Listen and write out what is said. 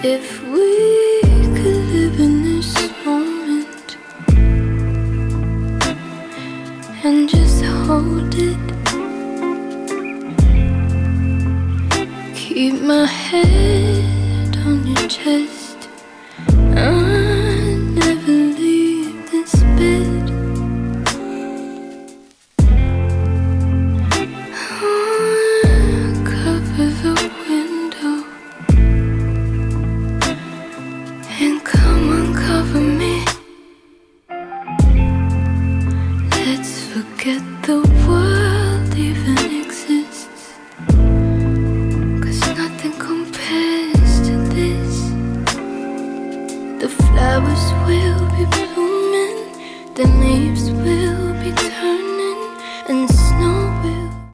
If we could live in this moment and just hold it, keep my head on your chest. I never leave this bed. forget the world even exists. Cause nothing compares to this. The flowers will be blooming, the leaves